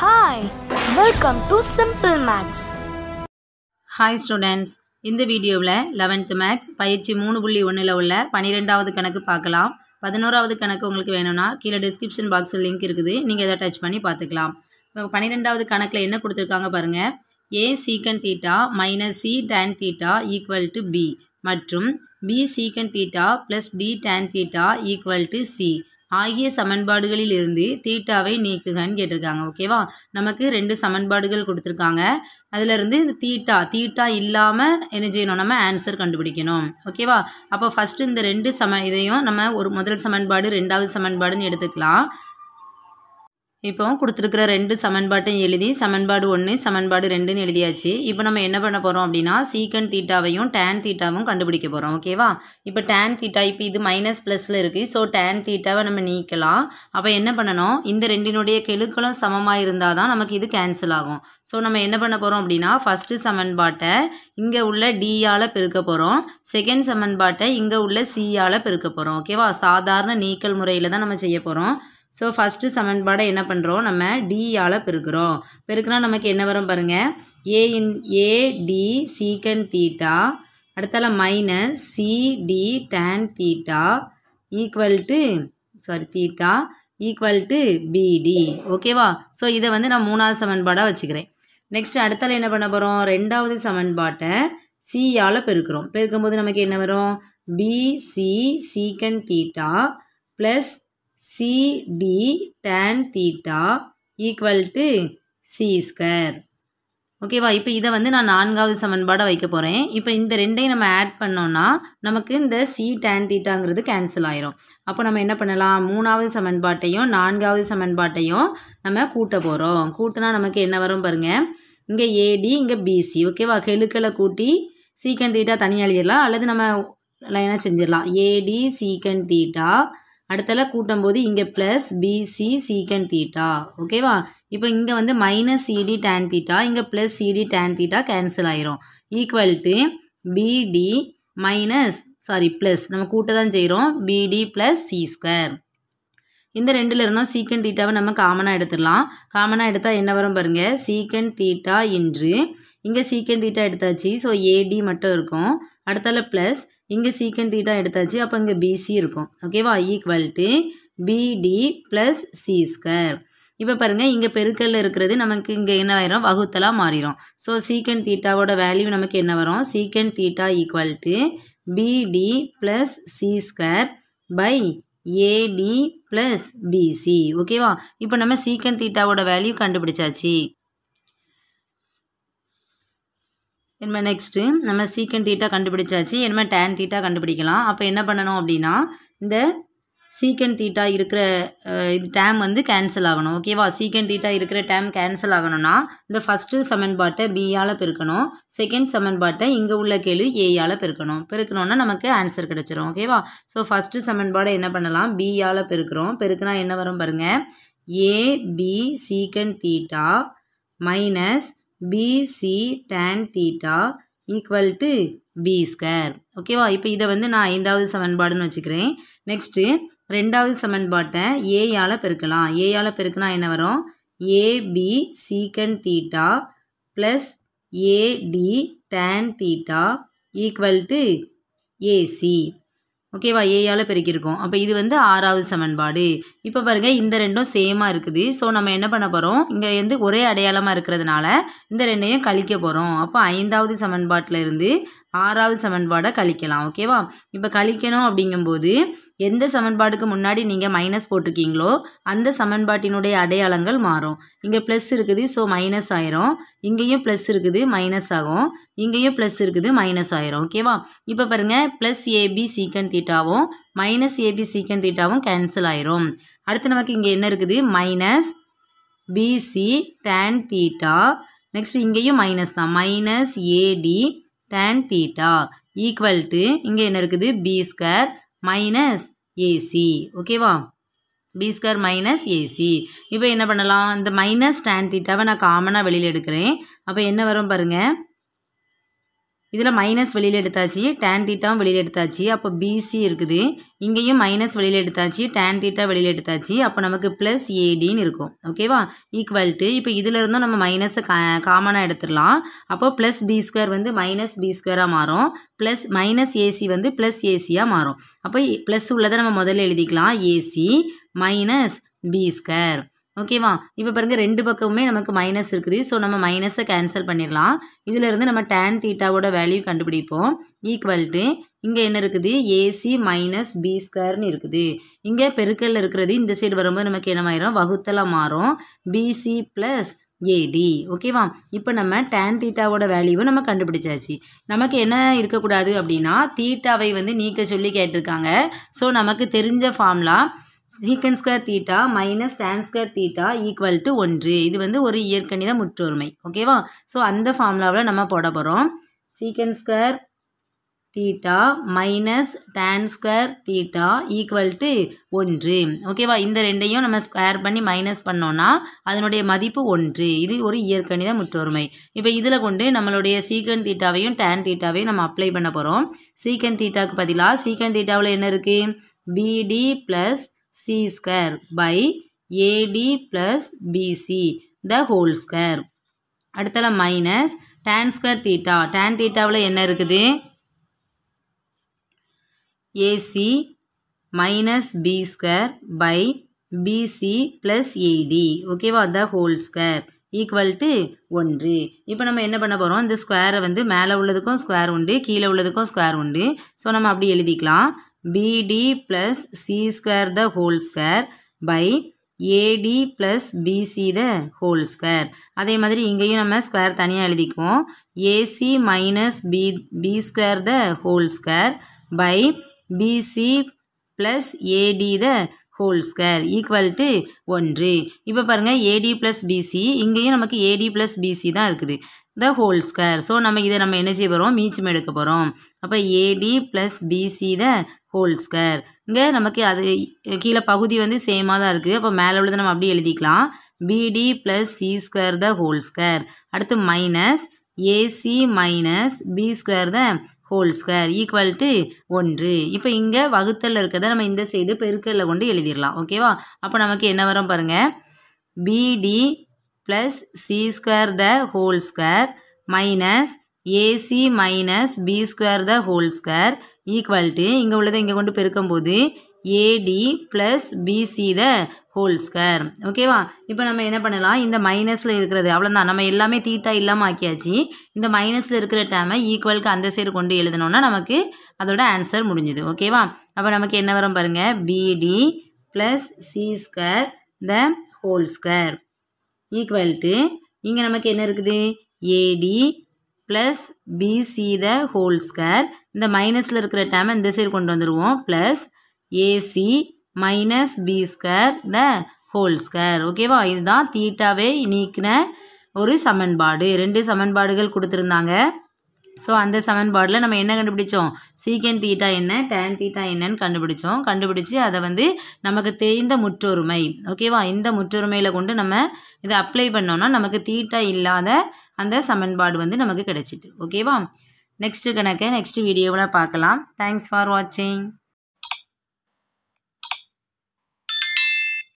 Hi, welcome to Simple maths hi students இந்த வீடியோவில் eleventh maths பயிற்சி மூணு புள்ளி ஒன்றில் உள்ள பன்னிரெண்டாவது கணக்கு பார்க்கலாம். பதினோராவது கணக்கு உங்களுக்கு வேணும்னா கீழே டிஸ்கிரிப்ஷன் பாக்ஸில் லிங்க் இருக்குது. நீங்கள் அதை டச் பண்ணி பார்த்துக்கலாம். இப்போ பன்னிரெண்டாவது கணக்கில் என்ன கொடுத்துருக்காங்க பாருங்கள் A secant theta minus C tan theta equal to B மற்றும் B secant theta plus D tan theta equal to C ஆகிய சமன்பாடுகளில் இருந்து தீட்டாவை நீக்குகன்னு கேட்டிருக்காங்க ஓகேவா? நமக்கு ரெண்டு சமன்பாடுகள் கொடுத்துருக்காங்க. அதுல இருந்து இந்த தீட்டா தீட்டா இல்லாமல் என்ன செய்யணும்? நம்ம ஆன்சர் கண்டுபிடிக்கணும் ஓகேவா? அப்போ ஃபஸ்ட்டு இந்த ரெண்டு சம இதையும் நம்ம ஒரு முதல் சமன்பாடு ரெண்டாவது சமன்பாடுன்னு எடுத்துக்கலாம். இப்போ கொடுத்துருக்குற ரெண்டு சமன்பாட்டையும் எழுதி சமன்பாடு ஒன்று சமன்பாடு ரெண்டுன்னு எழுதியாச்சு. இப்போ நம்ம என்ன பண்ண போகிறோம் அப்படின்னா சீக்கன் தீட்டாவையும் டேன் தீட்டாவும் கண்டுபிடிக்க போகிறோம் ஓகேவா இப்போ டேன் தீட்டா இப்போ இது மைனஸ் ப்ளஸில் இருக்குது ஸோ டேன் தீட்டாவை நம்ம நீக்கலாம். அப்போ என்ன பண்ணணும்? இந்த ரெண்டினுடைய கெழுக்களும் சமமாக இருந்தால் தான் நமக்கு இது கேன்சல் ஆகும். ஸோ நம்ம என்ன பண்ண போகிறோம் அப்படின்னா ஃபஸ்ட்டு சமன்பாட்டை இங்கே உள்ள டியால் பெருக்க போகிறோம் செகண்ட் சமன்பாட்டை இங்கே உள்ள சியால் பெருக்க போகிறோம் ஓகேவா சாதாரண நீக்கல் முறையில் தான் நம்ம செய்ய போகிறோம் ஸோ ஃபஸ்ட்டு சமன்பாடை என்ன பண்ணுறோம் நம்ம டியால் பெருக்கிறோம். பெருக்கினா நமக்கு என்ன வரும் பாருங்கள் A in AD secant theta அடுத்தால minus CD tan theta equal to sorry theta equal to BD ஓகேவா ஸோ இதை வந்து நான் மூணாவது சமன்பாடாக வச்சுக்கிறேன். நெக்ஸ்ட் அடுத்தால என்ன பண்ண போகிறோம் ரெண்டாவது சமன்பாட்டை சியால் பெருக்கிறோம். பெருக்கும்போது நமக்கு என்ன வரும்? BC secant theta plus CD tan theta equal to C square ஓகேவா இப்போ இதை வந்து நான் நான்காவது சமன்பாடை வைக்க போகிறேன் இப்போ இந்த ரெண்டையும் நம்ம ஆட் பண்ணோன்னா நமக்கு இந்த சி டேன் தீட்டாங்கிறது கேன்சல் ஆயிரும். அப்போ நம்ம என்ன பண்ணலாம்? மூணாவது சமன்பாட்டையும் நான்காவது சமன்பாட்டையும் நம்ம கூட்ட போகிறோம் கூட்டினா நமக்கு என்ன வரும் பாருங்கள் இங்கே ஏடி இங்கே பிசி ஓகேவா கெழுக்களை கூட்டி சீக்கன் தீட்டா தனியாக எழுதிடலாம். அல்லது நம்ம லைனாக செஞ்சிடலாம். ஏடி சீக்கன் தீட்டா அடுத்தல கூட்டும்போது இங்கே ப்ளஸ் பிசி சீக்கன் தீட்டா ஓகேவா இப்போ இங்கே வந்து மைனஸ் சிடி டேன் தீட்டா இங்கே plus CD tan theta cancel ஆயிரும். Equal to BD minus sorry plus நம்ம கூட்ட தான் செய்கிறோம் பிடி ப்ளஸ் சி ஸ்கொயர் இந்த ரெண்டில் இருந்தும் சீக்கன் தீட்டாவை நம்ம காமனாக எடுத்துடலாம். காமனாக எடுத்தால் என்ன வரும் பாருங்கள் சீக்கன் தீட்டா இன்று. இங்கே சீக்கன் தீட்டா எடுத்தாச்சு. ஸோ ஏடி மட்டும் இருக்கும். அடுத்தால ப்ளஸ் இங்கே சீக்கன் தீட்டா எடுத்தாச்சு அப்போ இங்கே பிசி இருக்கும். ஓகேவா equal e to BD plus C square இப்போ பாருங்கள் இங்கே பெருக்கல்ல இருக்கிறது நமக்கு இங்கே என்ன ஆயிரும்? வகுத்தலாக மாறிடும் ஸோ சீக்கன் தீட்டாவோட வேல்யூ நமக்கு என்ன வரும்? Secant theta equal to BD plus C square by AD plus BC ஓகேவா இப்போ நம்ம சீக்கன் தீட்டாவோட வேல்யூ கண்டுபிடிச்சாச்சு. என்ன நெக்ஸ்ட்டு நம்ம சீக்கன் தீட்டா கண்டுபிடிச்சாச்சு. என்ன டேன் தீட்டா கண்டுபிடிக்கலாம். அப்போ என்ன பண்ணணும் அப்படின்னா இந்த சீக்கன் தீட்டா இருக்கிற இது டேம் வந்து கேன்சல் ஆகணும். ஓகேவா சீக்கன் தீட்டா இருக்கிற டேம் கேன்சல் ஆகணும்னா இந்த ஃபஸ்ட்டு சமன்பாட்டை பியால் பெருக்கணும். செகண்ட் சமன்பாட்டை இங்கே உள்ள கேள்வி ஏயால் பெருக்கணும். பெருக்கணுன்னா நமக்கு ஆன்சர் கிடச்சிரும். ஓகேவா ஸோ ஃபஸ்ட்டு சமன்பாடை என்ன பண்ணலாம்? பியால் பெருக்கிறோம். பெருக்குனா என்ன வரும் பாருங்கள் AB secant theta minus BC tan theta equal to B square ஓகேவா இப்போ இதை வந்து நான் ஐந்தாவது சமன்பாடுன்னு வச்சுக்கிறேன். நெக்ஸ்ட்டு ரெண்டாவது சமன்பாட்டை ஏயால் பெருக்கலாம். ஏயால் பெருக்குனா என்ன வரும்? AB secant theta plus AD tan theta equal to AC ஓகேவா? ஏயால் பெருக்கியிருக்கோம். அப்போ இது வந்து ஆறாவது சமன்பாடு. இப்போ பாருங்கள் இந்த ரெண்டும் சேமாக இருக்குது. ஸோ நம்ம என்ன பண்ண போகிறோம் இங்கே வந்து ஒரே அடையாளமாக இருக்கிறதுனால இந்த ரெண்டையும் கழிக்க போகிறோம் அப்போ ஐந்தாவது சமன்பாட்டில் இருந்து ஆறாவது சமன்பாடை கழிக்கலாம் ஓகேவா இப்போ கழிக்கணும் அப்படிங்கும்போது எந்த சமன்பாடுக்கு முன்னாடி நீங்கள் மைனஸ் போட்டிருக்கீங்களோ அந்த சமன்பாட்டினுடைய அடையாளங்கள் மாறும். இங்கே ப்ளஸ் இருக்குது ஸோ மைனஸ் ஆயிரும். இங்கேயும் ப்ளஸ் இருக்குது மைனஸ் ஆகும். இங்கேயும் ப்ளஸ் இருக்குது மைனஸ் ஆயிரும் ஓகேவா இப்போ பாருங்கள் ப்ளஸ் ஏபி சீக்கன் தீட்டாவும் மைனஸ் ஏபி சீக்கன் தீட்டாவும் கேன்சல் ஆயிரும். அடுத்து நமக்கு இங்கே என்ன இருக்குது? Minus BC tan theta next இங்கேயும் மைனஸ் தான். Minus AD tan theta equal to இங்கே என்ன இருக்குது? பி ஸ்கொயர் மைனஸ் ஏசி ஓகேவா பி ஸ்கொயர் மைனஸ் ஏசி இப்போ என்ன பண்ணலாம்? இந்த மைனஸ் டேன் தீட்டாவை நான் காமனாக வெளியில் எடுக்கிறேன். அப்போ என்ன வரும் பாருங்கள் இதில் மைனஸ் வெளியில் எடுத்தாச்சு டேன் தீட்டாவும் வெளியில் எடுத்தாச்சு. அப்போ பிசி இருக்குது. இங்கேயும் மைனஸ் வெளியில் எடுத்தாச்சு டேன் தீட்டா வெளியில் எடுத்தாச்சு. அப்போ நமக்கு ப்ளஸ் ஏடின்னு இருக்கும். ஓகேவா ஈக்குவல் டு இப்போ இதிலிருந்தும் நம்ம மைனஸை கா காமனாக எடுத்துடலாம். அப்போ ப்ளஸ் பி ஸ்கொயர் வந்து மைனஸ் பி ஸ்கொயராக மாறும். ப்ளஸ் மைனஸ் ஏசி வந்து ப்ளஸ் ஏசியாக மாறும். அப்போ ப்ளஸ் உள்ளதை நம்ம முதல்ல எழுதிக்கலாம். ஏசி மைனஸ் பி ஸ்கொயர் ஓகேவா இப்போ பாருங்கள் ரெண்டு பக்கமுமே நமக்கு மைனஸ் இருக்குது. ஸோ நம்ம மைனஸை கேன்சல் பண்ணிடலாம். இதிலிருந்து நம்ம டேன் தீட்டாவோட வேல்யூ கண்டுபிடிப்போம். ஈக்குவல் டு இங்கே என்ன இருக்குது? ஏசி மைனஸ் பி ஸ்கொயர்னு இருக்குது. இங்கே பெருக்கல்ல இருக்கிறது இந்த சைடு வரும்போது நமக்கு என்னமாயிரும்? வகுத்தலாக மாறும். பிசி ப்ளஸ் ஏடி ஓகேவா இப்போ நம்ம டேன் தீட்டாவோட வேல்யூவை நம்ம கண்டுபிடிச்சாச்சு. நமக்கு என்ன இருக்கக்கூடாது அப்படின்னா தீட்டாவை வந்து நீக்க சொல்லி கேட்டிருக்காங்க. ஸோ நமக்கு தெரிஞ்ச ஃபார்ம்லாம் secant square theta minus tan square theta equal to ஒன்று. இது வந்து ஒரு இயற்கணித முற்றொருமை. ஓகேவா ஸோ அந்த ஃபார்முலாவில் நம்ம போட போகிறோம் secant square theta minus tan square theta equal to ஒன்று. ஓகேவா இந்த ரெண்டையும் நம்ம ஸ்கொயர் பண்ணி மைனஸ் பண்ணோன்னா அதனுடைய மதிப்பு ஒன்று. இது ஒரு இயற்கணித முற்றொருமை. இப்போ இதில் கொண்டு நம்மளுடைய சீக்கன் தீட்டாவையும் டேன் தீட்டாவையும் நம்ம அப்ளை பண்ண போகிறோம் சீக்கன் தீட்டாவுக்கு பதிலாக சீக்கன் தீட்டாவில் என்ன இருக்குது BD plus C square by AD plus BC the whole square அடுத்தல minus tan square theta tan தீட்டாவில் என்ன இருக்குது? AC minus B square by BC plus AD ஓகேவா the whole square equal to ஒன்று. இப்போ நம்ம என்ன பண்ண போகிறோம் இந்த ஸ்கொயரை வந்து மேலே உள்ளதுக்கும் ஸ்கொயர் உண்டு கீழே உள்ளதுக்கும் ஸ்கொயர் உண்டு. ஸோ நம்ம அப்படி எழுதிக்கலாம். BD plus C square the whole square by AD plus BC the whole square அதே மாதிரி இங்கேயும் நம்ம ஸ்கொயர் தனியாக எழுதிக்குவோம். AC minus B B square the whole square by BC plus AD the whole square equal to ஒன்று இப்போ பாருங்கள் ஏடி plus PC இங்கேயும் நமக்கு ஏடி ப்ளஸ் பிசி தான் இருக்குது. த ஹோல் ஸ்கொயர் ஸோ நம்ம இதை நம்ம என்ன செய்ய போகிறோம் மீச்சம் எடுக்க போகிறோம் அப்போ AD plus BC the whole square இங்கே நமக்கு அது கீழே பகுதி வந்து சேமாக தான் இருக்குது அப்போ மேலே உள்ளதை நம்ம அப்படியே எழுதிக்கலாம். BD plus C square the whole square அடுத்து minus AC minus B square the whole square equal to ஒன்று. இப்போ இங்கே வகுத்தலில் இருக்கிறத நம்ம இந்த சைடு பெருக்கல்ல கொண்டு எழுதிடலாம். ஓகேவா அப்போ நமக்கு என்ன வரும் பாருங்கள் BD plus C square the whole square minus AC minus B square the whole square equal to இங்கே உள்ளதை இங்கே கொண்டு பெருக்கும்போது AD plus BC the whole square ஓகேவா இப்போ நம்ம என்ன பண்ணலாம்? இந்த மைனஸில் இருக்கிறது அவ்வளோதான் நம்ம எல்லாமே தீட்டா இல்லாமல் ஆக்கியாச்சு. இந்த மைனஸில் இருக்கிற டேமை ஈக்குவலுக்கு அந்த சைடு கொண்டு எழுதணும்னா நமக்கு அதோட ஆன்சர் முடிஞ்சுது. ஓகேவா அப்போ நமக்கு என்ன வரும் பாருங்கள் BD plus C square the whole square equal to இங்கே நமக்கு என்ன இருக்குது? AD plus BC the whole square இந்த மைனஸில் இருக்கிற டேமை இந்த சைடு கொண்டு வந்துடுவோம் plus AC minus B square the whole square ஓகேவா இதுதான் தீட்டாவே நீக்கின ஒரு சமன்பாடு. ரெண்டு சமன்பாடுகள் கொடுத்துருந்தாங்க. ஸோ அந்த சமன்பாடில் நம்ம என்ன கண்டுபிடிச்சோம்? சீக்கன் தீட்டா என்ன? டேன் தீட்டா என்னன்னு கண்டுபிடிச்சோம். கண்டுபிடிச்சு அதை வந்து நமக்கு தெரிந்த முற்றொருமை. ஓகேவா இந்த முற்றொருமையில் கொண்டு நம்ம இதை அப்ளை பண்ணோம்னா நமக்கு தீட்டா இல்லாத அந்த சமன்பாடு வந்து நமக்கு கிடைச்சிட்டு. ஓகேவா நெக்ஸ்ட்டு கணக்கை நெக்ஸ்ட் வீடியோவில் பார்க்கலாம். தேங்க்ஸ் ஃபார் வாட்சிங்